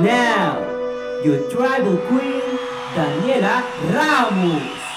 Now, your tribal queen, Daniela Ramos.